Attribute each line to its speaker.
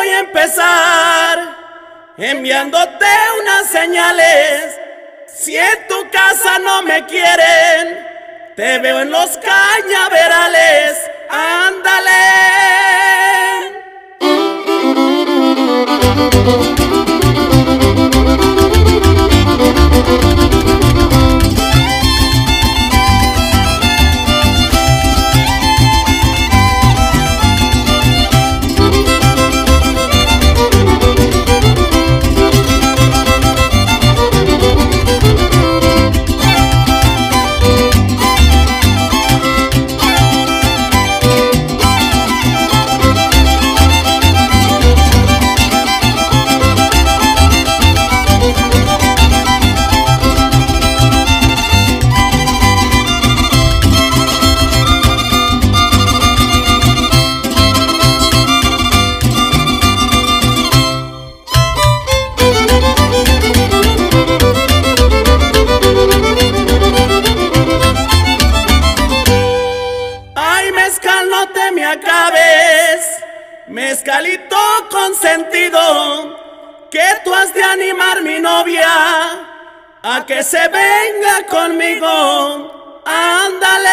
Speaker 1: voy a empezar enviándote unas señales. Si en tu casa no me quieren, te veo en los cañaverales. Mezcalito consentido, que tú has de animar mi novia a que se venga conmigo. Ándale.